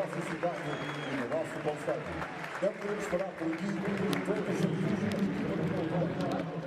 nossa cidade e no nosso conselho. Não podemos parar por aqui e todos os